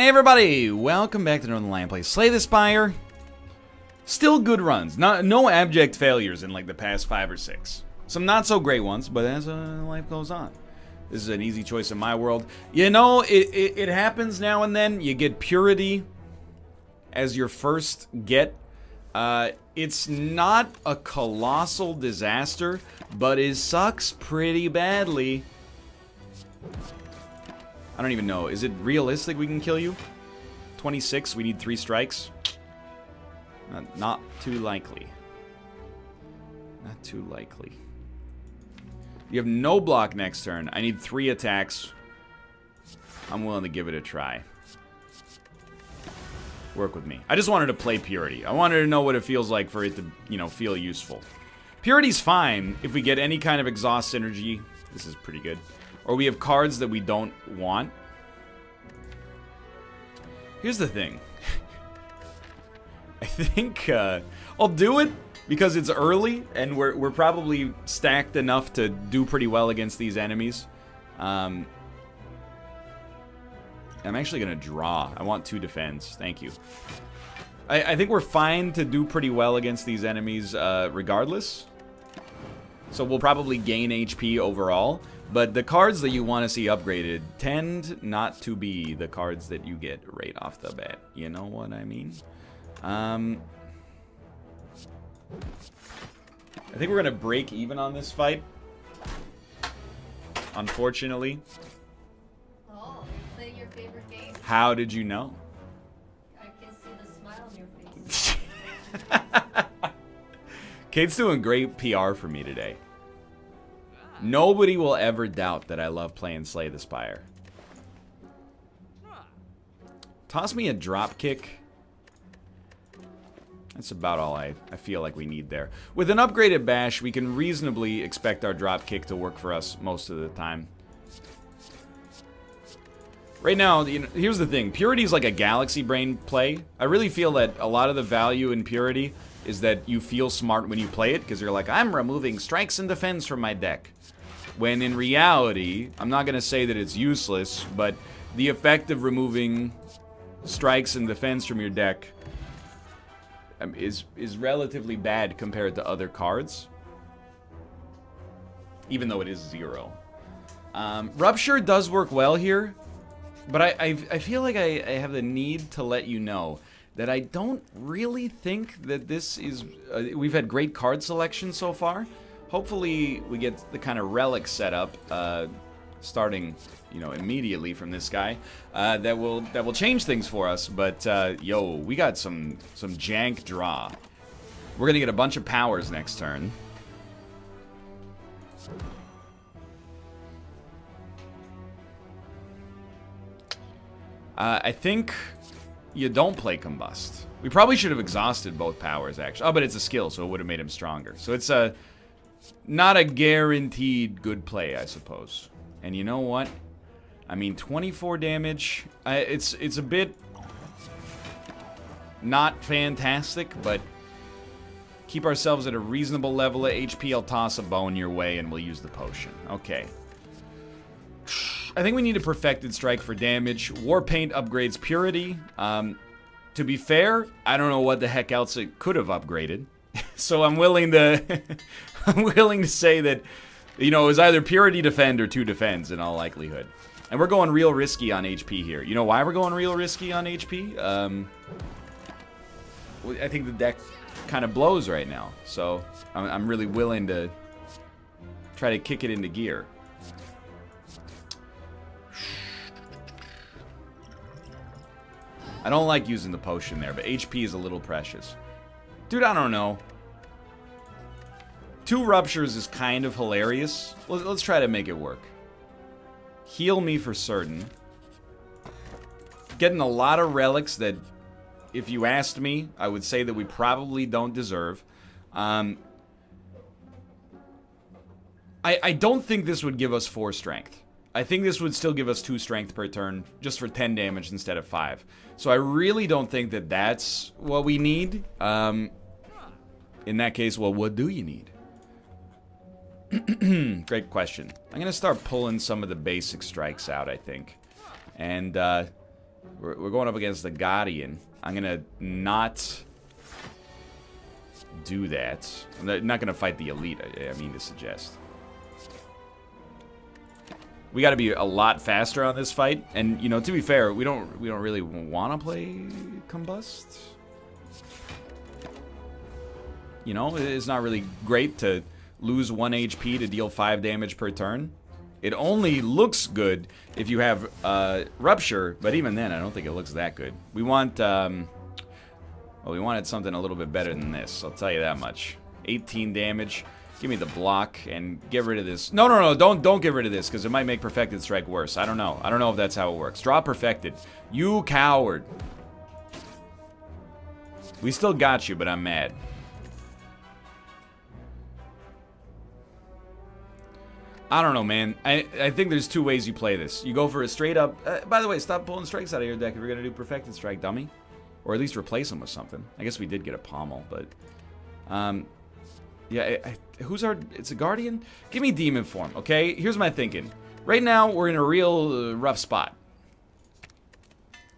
Hey everybody, welcome back to Northernlion Play Slay the Spire. Still good runs, not no abject failures in like the past five or six. Some not so great ones, but as uh, life goes on. This is an easy choice in my world. You know, it, it, it happens now and then. You get Purity as your first get. Uh, it's not a colossal disaster, but it sucks pretty badly. I don't even know. Is it realistic we can kill you? 26, we need three strikes. Not, not too likely. Not too likely. You have no block next turn. I need three attacks. I'm willing to give it a try. Work with me. I just wanted to play Purity. I wanted to know what it feels like for it to, you know, feel useful. Purity's fine if we get any kind of exhaust energy. This is pretty good. Or we have cards that we don't want. Here's the thing. I think uh, I'll do it because it's early and we're, we're probably stacked enough to do pretty well against these enemies. Um, I'm actually going to draw. I want two defense. Thank you. I, I, think we're fine to do pretty well against these enemies uh, regardless. So we'll probably gain HP overall. But the cards that you want to see upgraded tend not to be the cards that you get right off the bat. You know what I mean? Um, I think we're going to break even on this fight. Unfortunately. Oh, play your favorite game. How did you know? I can see the smile on your face. Kate's doing great PR for me today. Nobody will ever doubt that I love playing Slay the Spire. Toss me a drop kick. That's about all I, I feel like we need there. With an upgraded bash, we can reasonably expect our drop kick to work for us most of the time. Right now, you know, here's the thing. Purity is like a galaxy brain play. I really feel that a lot of the value in Purity is that you feel smart when you play it, because you're like, I'm removing strikes and defense from my deck. When in reality, I'm not going to say that it's useless, but the effect of removing strikes and defense from your deck um, is, is relatively bad compared to other cards. Even though it is zero. Um, Rupture does work well here, but I, I, I feel like I, I have the need to let you know that I don't really think that this is... Uh, we've had great card selection so far. Hopefully we get the kind of relic setup uh, starting, you know, immediately from this guy, uh, that will that will change things for us. But uh, yo, we got some some jank draw. We're gonna get a bunch of powers next turn. Uh, I think you don't play Combust. We probably should have exhausted both powers, actually. Oh, but it's a skill, so it would have made him stronger. So it's a not a guaranteed good play, I suppose. And you know what? I mean, 24 damage. It's it's a bit not fantastic, but keep ourselves at a reasonable level of HP. I'll toss a bone your way, and we'll use the potion. Okay. I think we need a Perfected Strike for damage. War Paint upgrades Purity. Um, to be fair, I don't know what the heck else it could have upgraded. so I'm willing to I'm willing to say that you know, it was either Purity Defend or 2 Defends in all likelihood. And we're going real risky on HP here. You know why we're going real risky on HP? Um, I think the deck kind of blows right now. So I'm, I'm really willing to try to kick it into gear. I don't like using the potion there, but HP is a little precious. Dude, I don't know. Two ruptures is kind of hilarious. Let's try to make it work. Heal me for certain. Getting a lot of relics that, if you asked me, I would say that we probably don't deserve. Um, I, I don't think this would give us 4 strength. I think this would still give us 2 strength per turn, just for 10 damage instead of 5. So I really don't think that that's what we need. Um, in that case, well, what do you need? Great question. I'm going to start pulling some of the basic strikes out, I think. And uh, We're, we're going up against the Guardian. I'm gonna not do that. I'm not- not gonna fight the Elite, I, I mean to suggest. We gotta be a lot faster on this fight, and, you know, to be fair, we don't we don't really want to play Combust. You know, it's not really great to lose 1 HP to deal 5 damage per turn. It only looks good if you have uh, Rupture, but even then, I don't think it looks that good. We want, um, well, we wanted something a little bit better than this, I'll tell you that much. 18 damage. Give me the block and get rid of this. No, no, no, don't don't get rid of this because it might make Perfected Strike worse. I don't know. I don't know if that's how it works. Draw Perfected. You coward. We still got you, but I'm mad. I don't know, man. I, I think there's two ways you play this. You go for a straight up... Uh, by the way, stop pulling strikes out of your deck if you're going to do Perfected Strike, dummy. Or at least replace them with something. I guess we did get a Pommel, but... Um, yeah, I, I, who's our... It's a Guardian? Give me Demon Form, okay? Here's my thinking. Right now, we're in a real uh, rough spot.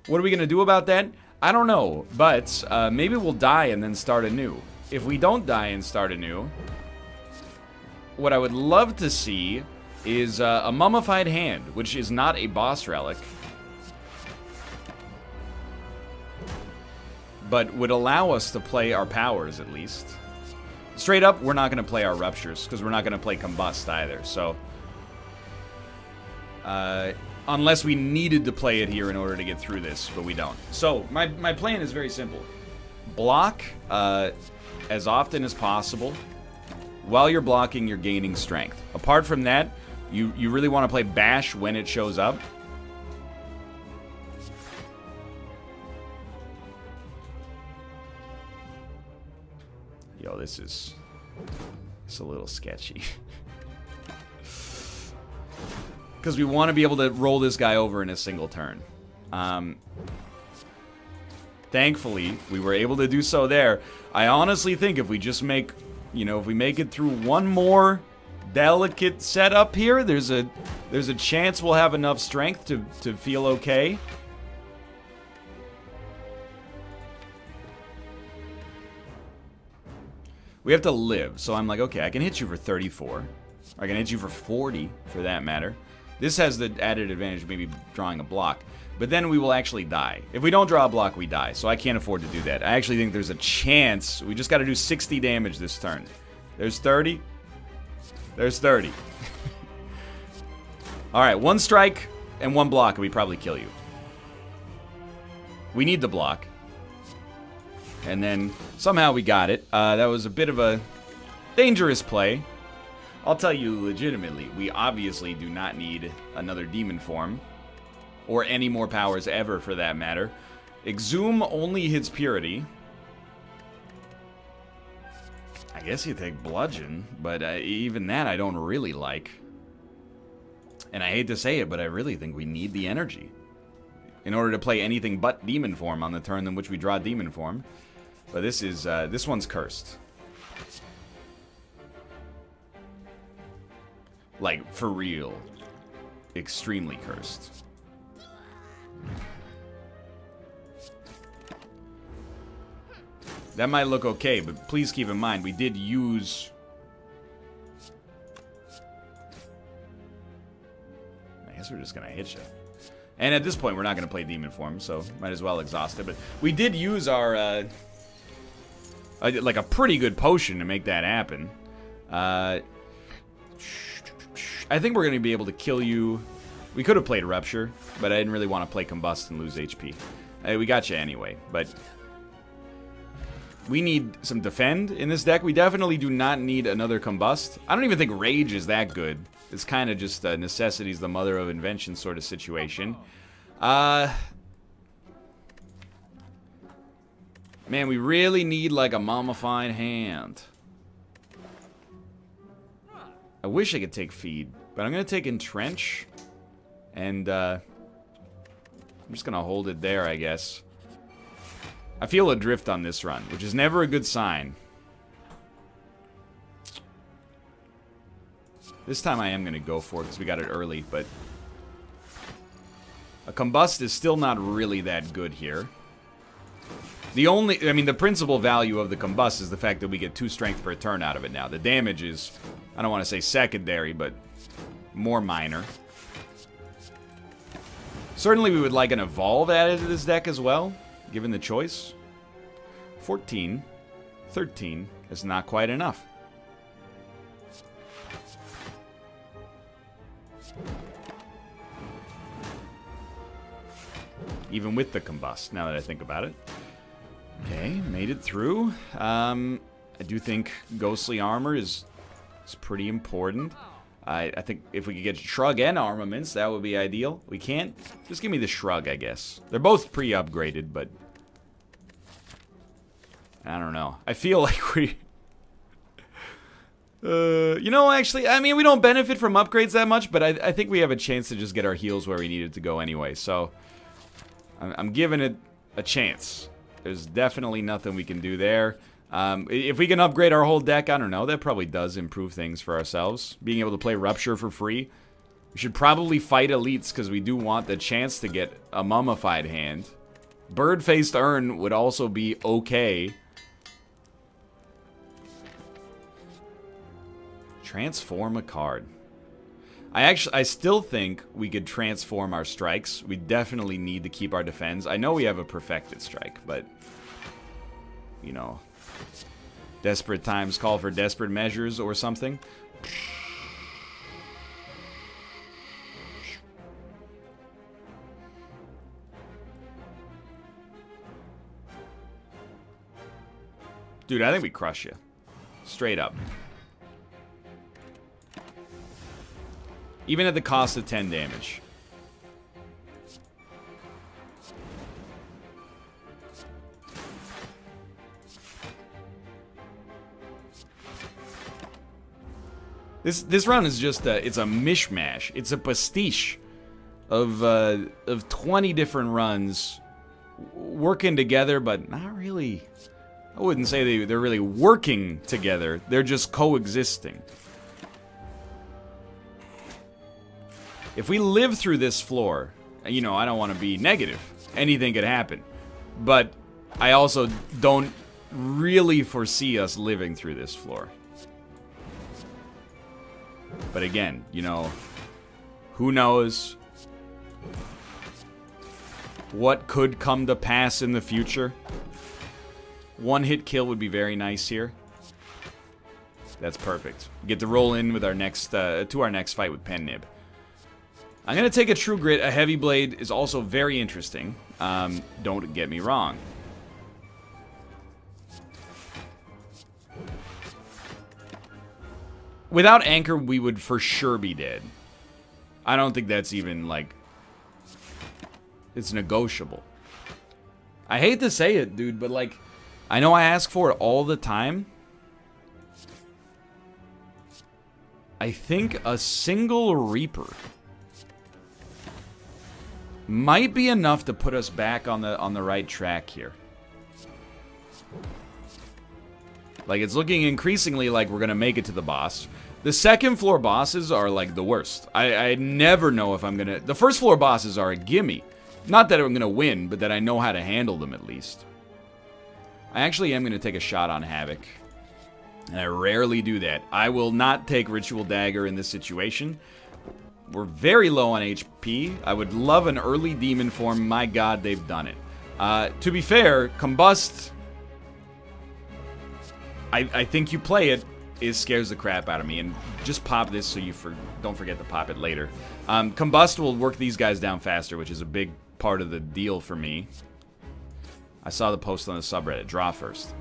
What are we going to do about that? I don't know, but uh, maybe we'll die and then start anew. If we don't die and start anew, what I would love to see is uh, a mummified hand, which is not a boss relic, but would allow us to play our powers at least. Straight up, we're not going to play our ruptures because we're not going to play combust either. So, uh, unless we needed to play it here in order to get through this, but we don't. So my my plan is very simple: block uh, as often as possible. While you're blocking, you're gaining strength. Apart from that, you, you really want to play Bash when it shows up. This is... It's a little sketchy. Because we want to be able to roll this guy over in a single turn. Um, thankfully, we were able to do so there. I honestly think if we just make you know, if we make it through one more delicate setup here, there's a there's a chance we'll have enough strength to, to feel okay. We have to live, so I'm like, okay, I can hit you for 34. I can hit you for 40, for that matter. This has the added advantage of maybe drawing a block. But then we will actually die. If we don't draw a block, we die. So I can't afford to do that. I actually think there's a chance. We just got to do 60 damage this turn. There's 30. There's 30. Alright, one strike and one block, and we probably kill you. We need the block. And then somehow we got it. Uh, that was a bit of a dangerous play. I'll tell you legitimately, we obviously do not need another demon form. Or any more powers ever, for that matter. Exhume only hits Purity. I guess you take Bludgeon, but uh, even that I don't really like. And I hate to say it, but I really think we need the energy. In order to play anything but Demon Form on the turn in which we draw Demon Form. But this is, uh, this one's cursed. Like, for real. Extremely cursed. That might look okay, but please keep in mind, we did use... I guess we're just gonna hit you. And at this point, we're not gonna play Demon Form, so might as well exhaust it. But we did use our, uh... Like a pretty good potion to make that happen. Uh... I think we're gonna be able to kill you... We could have played Rupture, but I didn't really want to play Combust and lose HP. Uh, we got you anyway, but we need some defend in this deck. We definitely do not need another combust. I don't even think rage is that good. It's kind of just a necessity's the mother of invention sort of situation. Uh, man, we really need like a mummified hand. I wish I could take feed, but I'm to take entrench. And uh, I'm just to hold it there, I guess. I feel adrift on this run, which is never a good sign. This time I am going to go for it because we got it early, but... A Combust is still not really that good here. The only, I mean, the principal value of the Combust is the fact that we get two strength per turn out of it now. The damage is, I don't want to say secondary, but more minor. Certainly we would like an Evolve added to this deck as well, given the choice. 14, 13 is not quite enough. Even with the combust, now that I think about it. Okay, made it through. Um, I do think ghostly armor is, is pretty important. I, I think if we could get shrug and armaments, that would be ideal. We can't. Just give me the shrug, I guess. They're both pre-upgraded, but I don't know. I feel like we uh, you know, actually, I mean, we don't benefit from upgrades that much, but I, I think we have a chance to just get our heals where we needed to go anyway. So, I'm, I'm giving it a chance. There's definitely nothing we can do there. Um, if we can upgrade our whole deck, I don't know, that probably does improve things for ourselves. Being able to play Rupture for free. We should probably fight Elites because we do want the chance to get a Mummified hand. Bird-Faced Urn would also be okay. Transform a card. I actually, I still think we could transform our strikes. We definitely need to keep our defense. I know we have a perfected strike, but, you know, desperate times call for desperate measures or something. Dude, I think we crush you. Straight up. Even at the cost of 10 damage. This this run is just a, it's a mishmash. It's a pastiche of uh, of 20 different runs working together, but not really. I wouldn't say they, they're really working together. They're just coexisting. If we live through this floor, you know, I don't want to be negative. Anything could happen. But I also don't really foresee us living through this floor. But again, you know, who knows what could come to pass in the future? One hit kill would be very nice here. That's perfect. get to roll in with our next uh, to our next fight with Pen Nib. I'm going to take a True Grit. A Heavy Blade is also very interesting. Um, don't get me wrong. Without Anchor, we would for sure be dead. I don't think that's even, like... It's negotiable. I hate to say it, dude, but, like... I know I ask for it all the time. I think a single Reaper might be enough to put us back on the on the right track here. Like, it's looking increasingly like we're gonna make it to the boss. The second floor bosses are, like, the worst. I, I never know if I'm gonna... The first floor bosses are a gimme. Not that I'm gonna win, but that I know how to handle them, at least. I actually am gonna take a shot on Havoc. And I rarely do that. I will not take Ritual Dagger in this situation. We're very low on HP. I would love an early demon form. My god, they've done it. Uh, to be fair, Combust... I, I think you play it, it scares the crap out of me. And just pop this so you for, don't forget to pop it later. Um, Combust will work these guys down faster, which is a big part of the deal for me. I saw the post on the subreddit. Draw first.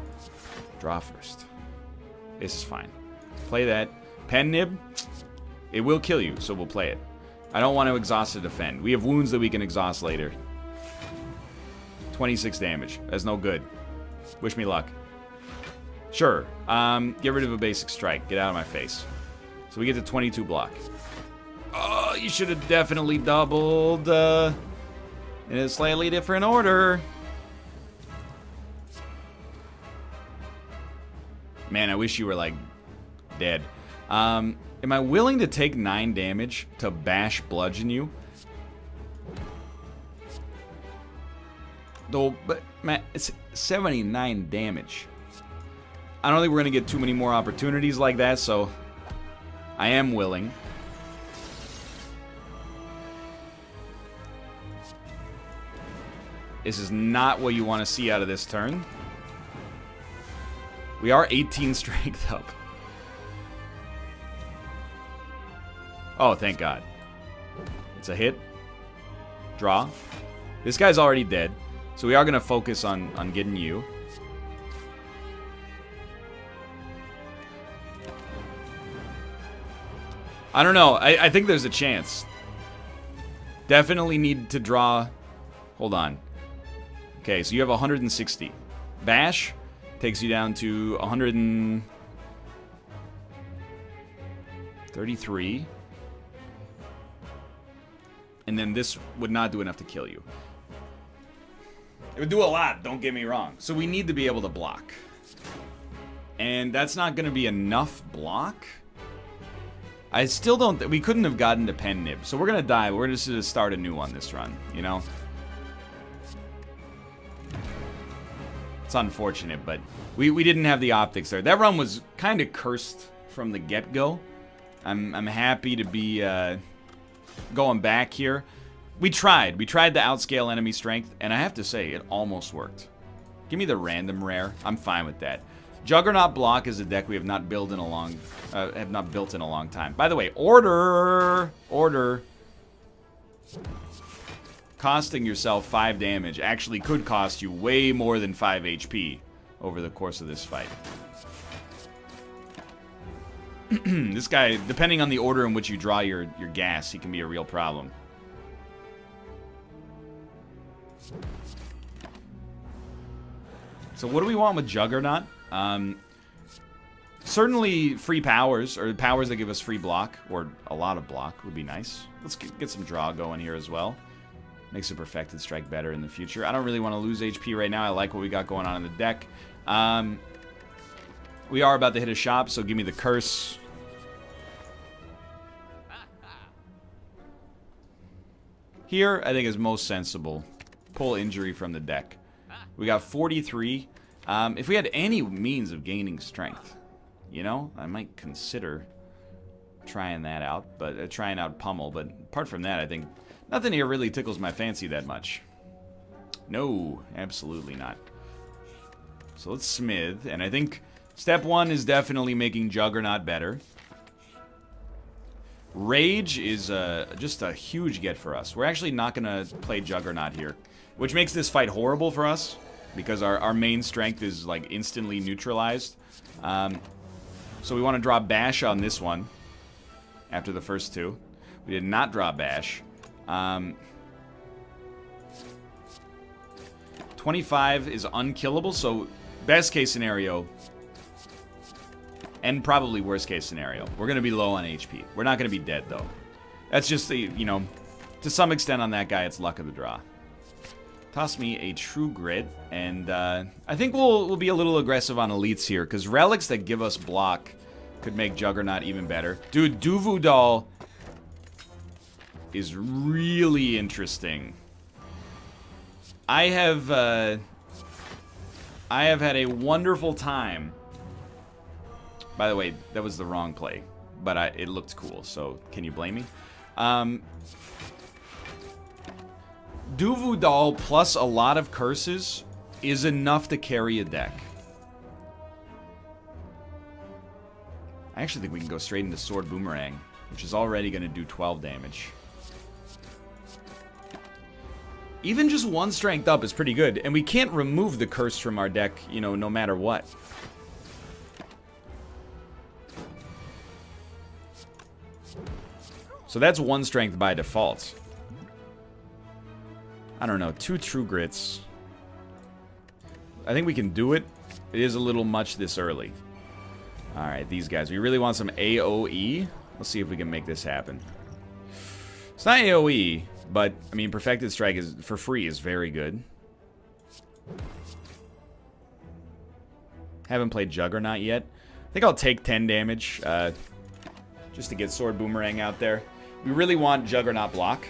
Draw first. This is fine. Play that. Pen nib. It will kill you, so we'll play it. I don't want to exhaust to defend. We have wounds that we can exhaust later. 26 damage. That's no good. Wish me luck. Sure. Um, get rid of a basic strike. Get out of my face. So we get to 22 block. Oh, you should have definitely doubled uh, in a slightly different order. Man, I wish you were, like, dead. Um, Am I willing to take 9 damage to bash bludgeon you? Though, but, man, it's 79 damage. I don't think we're going to get too many more opportunities like that, so I am willing. This is not what you want to see out of this turn. We are 18 strength up. Oh, thank God. It's a hit. Draw. This guy's already dead. So we are going to focus on, on getting you. I don't know. I, I think there's a chance. Definitely need to draw... Hold on. Okay, so you have 160. Bash takes you down to 133. And then this would not do enough to kill you. It would do a lot, don't get me wrong. So we need to be able to block. And that's not going to be enough block. I still don't... we couldn't have gotten to Pen Nib. So we're going to die. We're just going to start a new one this run, you know? It's unfortunate, but we, we didn't have the optics there. That run was kind of cursed from the get-go. I'm, I'm happy to be uh, going back here. We tried. We tried to outscale enemy strength, and I have to say, it almost worked. Give me the random rare. I'm fine with that. Juggernaut block is a deck we have not built in a long, uh, have not built in a long time. By the way, order, order. Costing yourself five damage actually could cost you way more than five HP over the course of this fight. this guy, depending on the order in which you draw your your gas, he can be a real problem. So what do we want with Juggernaut? Um, certainly free powers, or powers that give us free block, or a lot of block would be nice. Let's get, some draw going here as well. Makes a Perfected Strike better in the future. I don't really want to lose HP right now. I like what we got going on in the deck. Um, we are about to hit a shop, so give me the Curse. Here, I think is most sensible. Pull Injury from the deck. We got 43. Um, if we had any means of gaining strength, you know, I might consider trying that out, but uh, trying out Pummel. But apart from that, I think nothing here really tickles my fancy that much. No, absolutely not. So let's smith, and I think step one is definitely making Juggernaut better. Rage is uh, just a huge get for us. We're actually not going to play Juggernaut here, which makes this fight horrible for us because our, our main strength is like instantly neutralized. Um, so we want to draw Bash on this one after the first two. We did not draw Bash. Um, 25 is unkillable, so best case scenario, and probably worst case scenario, we're going to be low on HP. We're not going to be dead, though. That's just the, you know, to some extent on that guy, it's luck of the draw. Toss me a True Grit, and uh, I think we'll, we'll be a little aggressive on elites here, because relics that give us block could make Juggernaut even better. Dude, Dool is really interesting. I have, uh, I have had a wonderful time. By the way, that was the wrong play, but I, it looked cool, so can you blame me? Um, Du-Vu plus a lot of curses is enough to carry a deck. I actually think we can go straight into Sword Boomerang, which is already going to do 12 damage. Even just one strength up is pretty good, and we can't remove the curse from our deck, you know, no matter what. So that's one strength by default. I don't know, two True Grits. I think we can do it. It is a little much this early. Alright, these guys. We really want some AoE. Let's see if we can make this happen. It's not AoE, but, I mean, Perfected Strike is for free is very good. Haven't played Juggernaut yet. I think I'll take 10 damage, uh, just to get Sword Boomerang out there. We really want Juggernaut block.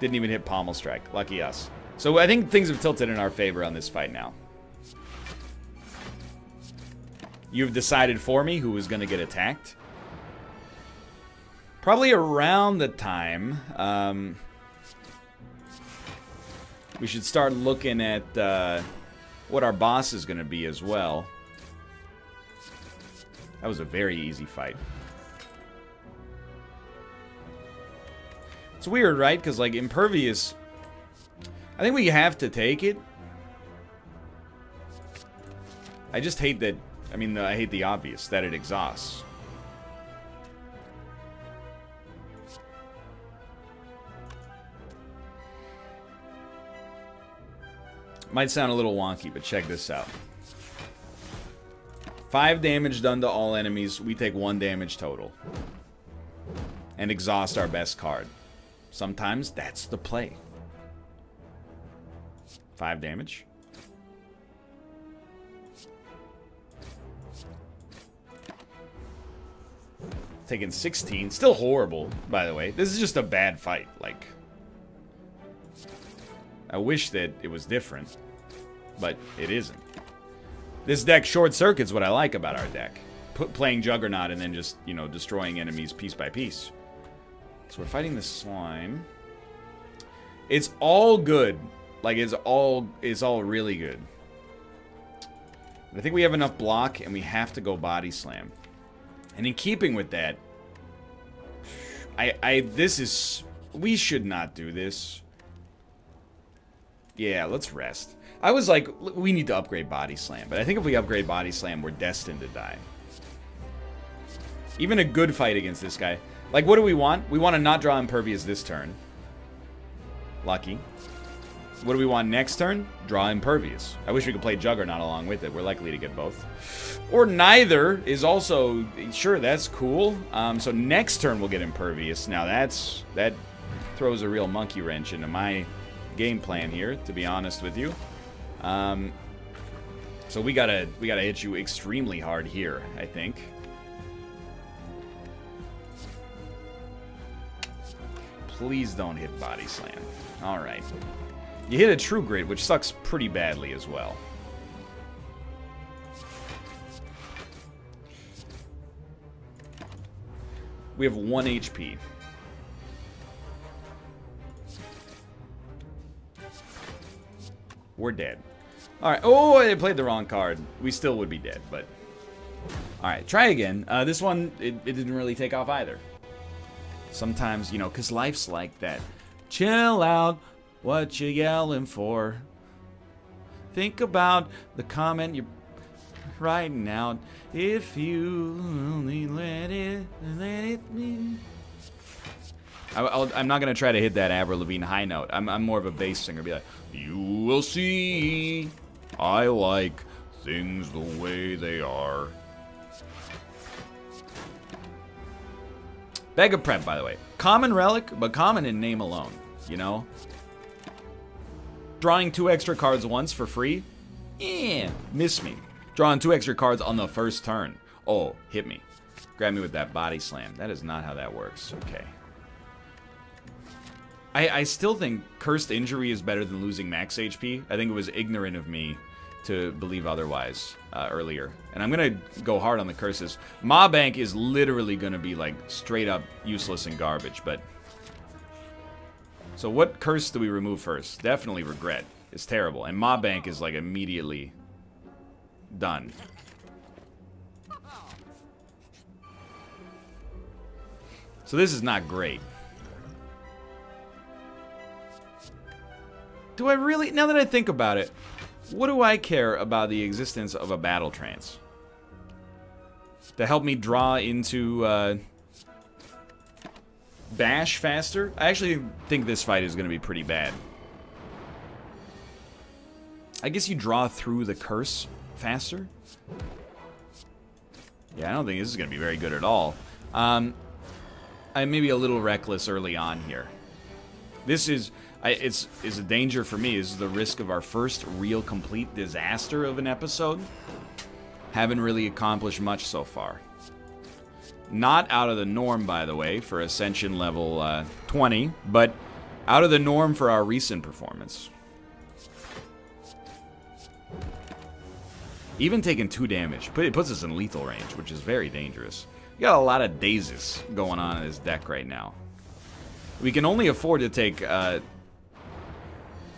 Didn't even hit pommel strike. Lucky us. So I think things have tilted in our favor on this fight now. You've decided for me who is going to get attacked. Probably around the time um, we should start looking at uh, what our boss is going to be as well. That was a very easy fight. It's weird, right? Because, like, Impervious... I think we have to take it. I just hate that... I mean, I hate the obvious, that it exhausts. Might sound a little wonky, but check this out. Five damage done to all enemies. We take one damage total. And exhaust our best card. Sometimes that's the play. Five damage. Taking 16. Still horrible, by the way. This is just a bad fight. Like, I wish that it was different, but it isn't. This deck short circuits what I like about our deck. Put, playing Juggernaut and then just, you know, destroying enemies piece by piece. So we're fighting the slime. It's all good. Like, it's all, it's all really good. But I think we have enough block, and we have to go body slam. And in keeping with that, I, I, this is, we should not do this. Yeah, let's rest. I was like, we need to upgrade Body Slam. But I think if we upgrade Body Slam, we're destined to die. Even a good fight against this guy. Like, what do we want? We want to not draw Impervious this turn. Lucky. What do we want next turn? Draw Impervious. I wish we could play Juggernaut along with it. We're likely to get both. Or neither is also... Sure, that's cool. Um, so next turn we'll get Impervious. Now that's... That throws a real monkey wrench into my game plan here, to be honest with you. Um, so we gotta we gotta hit you extremely hard here, I think. Please don't hit body slam. All right. You hit a true Grit, which sucks pretty badly as well. We have one HP. We're dead. Alright. Oh, I played the wrong card. We still would be dead, but... Alright, try again. Uh, this one, it, it didn't really take off either. Sometimes, you know, because life's like that. Chill out. What you yelling for? Think about the comment you're writing out. If you only let it, let it be. I, am not gonna try to hit that Avril Lavigne high note. I'm, I'm more of a bass singer. Be like, you will see. I like things the way they are. Bag Prep, by the way. Common relic, but common in name alone, you know? Drawing two extra cards once for free? Yeah, miss me. Drawing two extra cards on the first turn. Oh, hit me. Grab me with that body slam. That is not how that works. Okay. I, I still think Cursed Injury is better than losing max HP. I think it was ignorant of me to believe otherwise uh, earlier. And I'm to go hard on the curses. Maw Bank is literally to be like straight up useless and garbage, but... So what curse do we remove first? Definitely Regret. It's terrible. And Maw Bank is like immediately done. So this is not great. Do I really, now that I think about it, what do I care about the existence of a battle trance? To help me draw into uh, Bash faster? I actually think this fight is going to be pretty bad. I guess you draw through the curse faster? Yeah, I don't think this is going to be very good at all. Um, I may be a little reckless early on here. This is... I, it's is a danger for me. Is the risk of our first real complete disaster of an episode. Haven't really accomplished much so far. Not out of the norm, by the way, for Ascension level uh, 20, but Out of the norm for our recent performance. Even taking two damage, it puts us in lethal range, which is very dangerous. We got a lot of dazes going on in this deck right now. We can only afford to take, uh...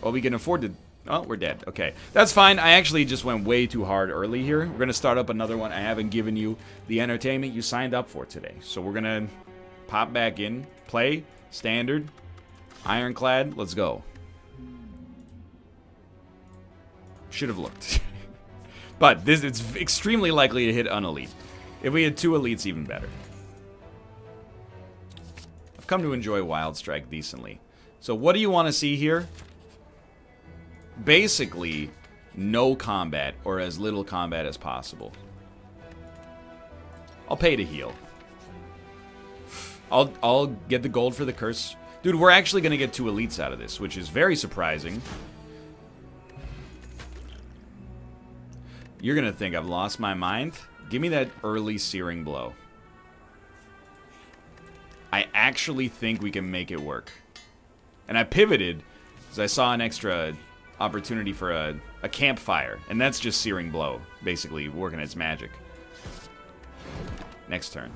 Well, we can afford to... Oh, we're dead. Okay. That's fine. I actually just went way too hard early here. We're going to start up another one. I haven't given you the entertainment you signed up for today. So we're going to pop back in, play, standard, ironclad. Let's go. Should have looked. but this it's extremely likely to hit unelite. If we had two elites, even better. I've come to enjoy Wild Strike decently. So what do you want to see here? Basically, no combat, or as little combat as possible. I'll pay to heal. I'll, I'll get the gold for the curse. Dude, we're actually going to get two elites out of this, which is very surprising. You're going to think I've lost my mind? Give me that early Searing Blow. I actually think we can make it work. And I pivoted because I saw an extra opportunity for a, a campfire. And that's just Searing Blow, basically working its magic. Next turn.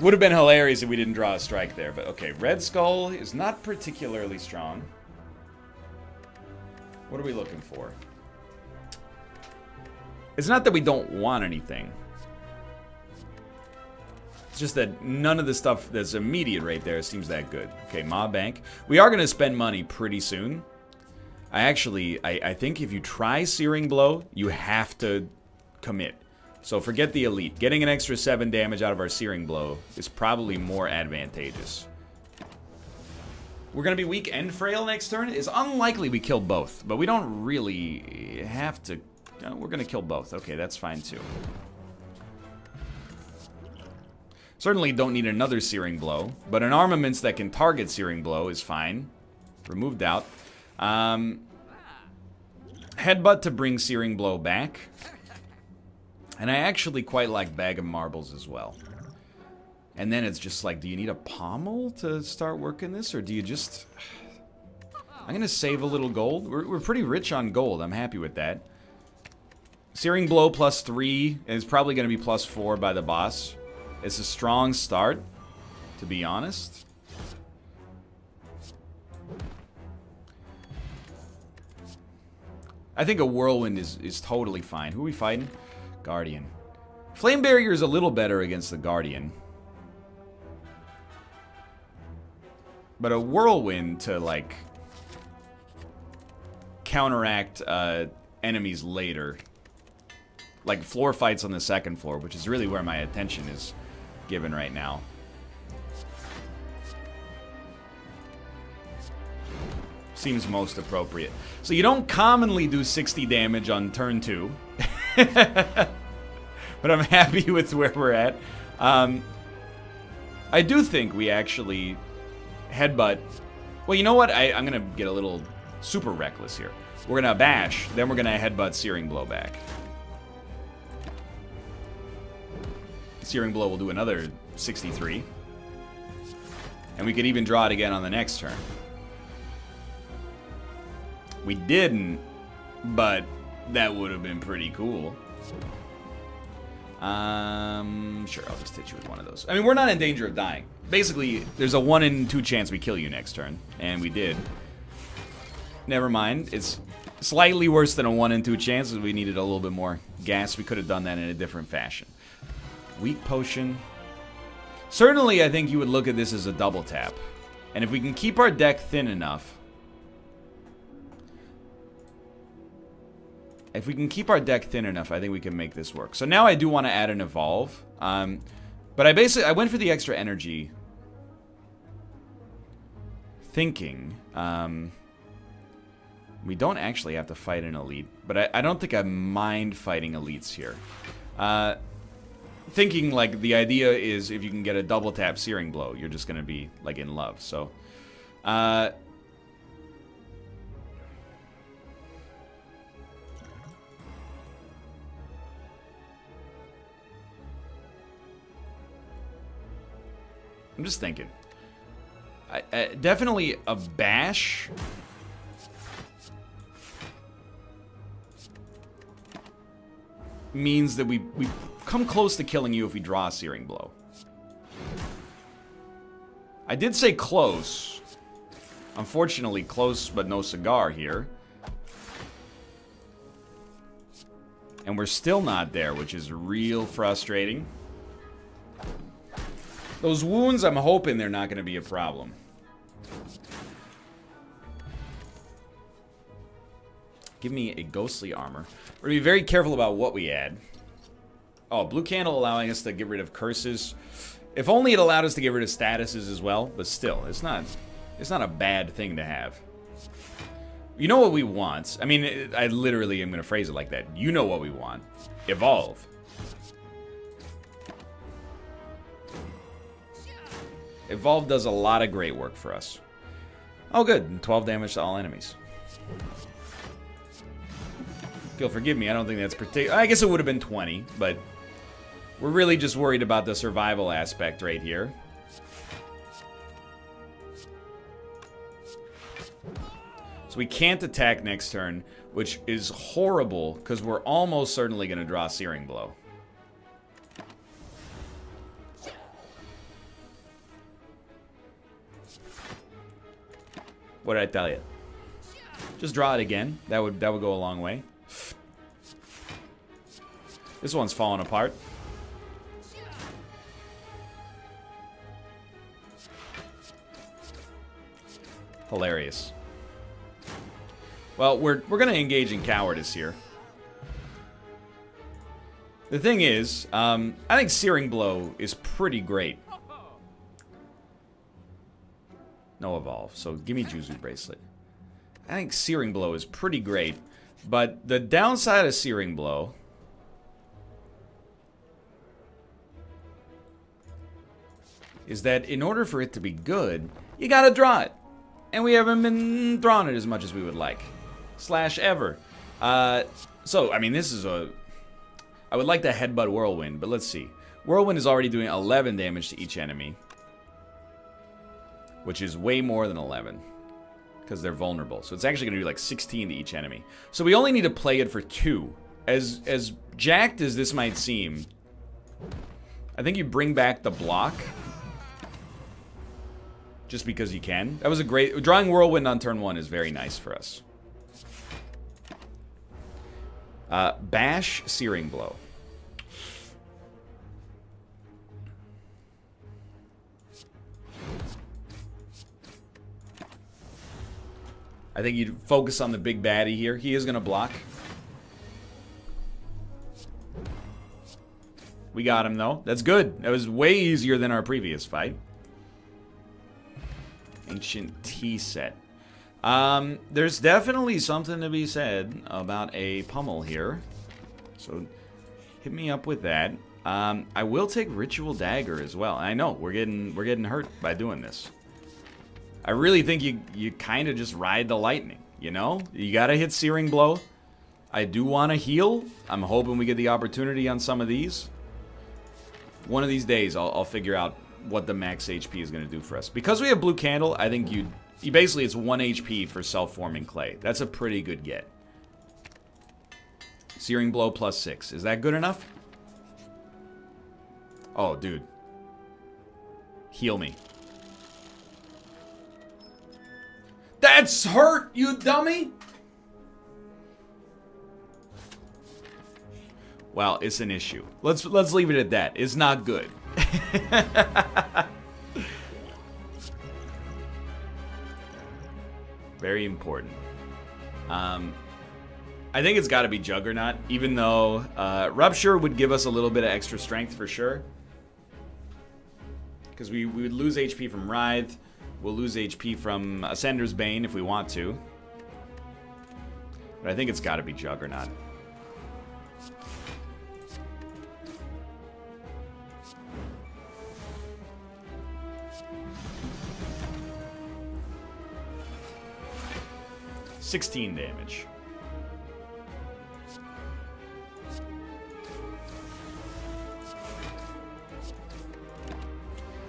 Would have been hilarious if we didn't draw a strike there, but okay. Red Skull is not particularly strong. What are we looking for? It's not that we don't want anything. Just that none of the stuff that's immediate right there seems that good. Okay, Maw Bank. We are going to spend money pretty soon. I actually, I, I think if you try Searing Blow, you have to commit. So forget the Elite. Getting an extra 7 damage out of our Searing Blow is probably more advantageous. We're going to be weak and frail next turn? It's unlikely we kill both, but we don't really have to... No, we're going to kill both. Okay, that's fine too. Certainly don't need another Searing Blow, but an armaments that can target Searing Blow is fine. Removed out. Um, headbutt to bring Searing Blow back. And I actually quite like Bag of Marbles as well. And then it's just like, do you need a pommel to start working this? Or do you just... I'm going to save a little gold. We're, we're pretty rich on gold. I'm happy with that. Searing Blow plus 3 is probably going to be plus 4 by the boss. It's a strong start, to be honest. I think a Whirlwind is, is totally fine. Who are we fighting? Guardian. Flame Barrier is a little better against the Guardian. But a Whirlwind to, like, counteract uh, enemies later. Like, floor fights on the second floor, which is really where my attention is given right now. Seems most appropriate. So you don't commonly do 60 damage on turn 2. but I'm happy with where we're at. Um, I do think we actually headbutt. Well, you know what? I, I'm going to get a little super reckless here. We're going to bash, then we're going to headbutt Searing Blow Searing Blow will do another 63. And we could even draw it again on the next turn. We didn't, but that would have been pretty cool. Um, sure, I'll just hit you with one of those. I mean, we're not in danger of dying. Basically, there's a 1 in 2 chance we kill you next turn, and we did. Never mind, it's slightly worse than a 1 in 2 chance, we needed a little bit more gas. We could have done that in a different fashion. Weak potion. Certainly, I think you would look at this as a double tap. And if we can keep our deck thin enough, if we can keep our deck thin enough, I think we can make this work. So now I do want to add an evolve. Um, but I basically, I went for the extra energy. Thinking, um, we don't actually have to fight an elite. But I, I don't think I mind fighting elites here. Uh, thinking, like, the idea is if you can get a double tap Searing Blow, you're just to be, like, in love. So, uh, I'm just thinking. I, I, definitely a bash. Means that we, we come close to killing you if we draw a Searing Blow. I did say close. Unfortunately, close but no cigar here. And we're still not there, which is real frustrating. Those wounds, I'm hoping they're not going to be a problem. Give me a ghostly armor. We're going to be very careful about what we add. Oh, blue candle allowing us to get rid of curses. If only it allowed us to get rid of statuses as well, but still, it's not it's not a bad thing to have. You know what we want. I mean, I literally am going to phrase it like that. You know what we want. Evolve. Evolve does a lot of great work for us. Oh, good. 12 damage to all enemies. You'll forgive me, I don't think that's particular. I guess it would have been 20, but we're really just worried about the survival aspect right here. So we can't attack next turn, which is horrible, because we're almost certainly going to draw Searing Blow. What did I tell you? Just draw it again. That would that would go a long way. This one's falling apart. Hilarious. Well, we're, we're going to engage in cowardice here. The thing is, um, I think Searing Blow is pretty great. No evolve, so give me Juzu Bracelet. I think Searing Blow is pretty great, but the downside of Searing Blow... is that in order for it to be good, you gotta draw it. And we haven't been drawing it as much as we would like. Slash ever. Uh, so, I mean, this is a... I would like to headbutt Whirlwind, but let's see. Whirlwind is already doing 11 damage to each enemy. Which is way more than 11. Because they're vulnerable. So it's actually going to do like 16 to each enemy. So we only need to play it for 2. As, as jacked as this might seem, I think you bring back the block just because you can. That was a great... Drawing Whirlwind on turn one is very nice for us. Uh, bash Searing Blow. I think you'd focus on the big baddie here. He is going to block. We got him, though. That's good. That was way easier than our previous fight. Ancient tea set. Um, there's definitely something to be said about a pummel here. So hit me up with that. Um, I will take Ritual Dagger as well. I know we're getting we're getting hurt by doing this. I really think you you kind of just ride the lightning. You know, you gotta hit Searing Blow. I do want to heal. I'm hoping we get the opportunity on some of these. One of these days, I'll, I'll figure out what the max HP is going to do for us. Because we have Blue Candle, I think you you basically it's 1 HP for self-forming clay. That's a pretty good get. Searing Blow plus 6. Is that good enough? Oh, dude. Heal me. That's hurt, you dummy! Well, it's an issue. Let's let's leave it at that. It's not good. Very important. Um, I think it's got to be Juggernaut, even though uh, Rupture would give us a little bit of extra strength for sure. Because we, we would lose HP from Writhe. We'll lose HP from Ascender's Bane if we want to. But I think it's got to be Juggernaut. Sixteen damage.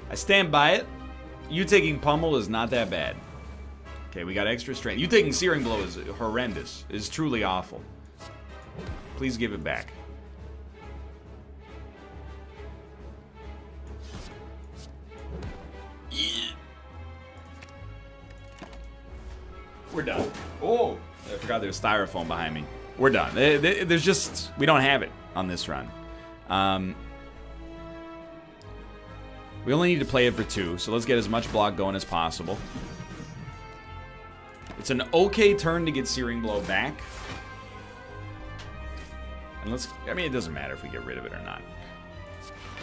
I stand by it. You taking pummel is not that bad. Okay, we got extra strength. You taking searing blow is horrendous. Is truly awful. Please give it back. There's styrofoam behind me. We're done. There's just we don't have it on this run. Um, we only need to play it for two, so let's get as much block going as possible. It's an okay turn to get Searing Blow back. And let's, I mean, it doesn't matter if we get rid of it or not.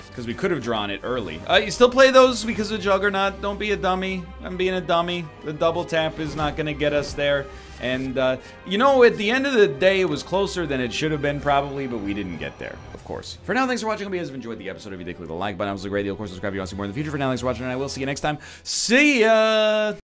Because we could have drawn it early. Uh, you still play those because of Juggernaut. Don't be a dummy. I'm being a dummy. The double tap is not going to get us there. And, uh, you know, at the end of the day, it was closer than it should have been probably, but we didn't get there, of course. For now, thanks for watching. I hope you guys have enjoyed the episode. If you did, click the like button. It was a great deal. Of course, subscribe if you want to see more in the future. For now, thanks for watching, and I will see you next time. See ya!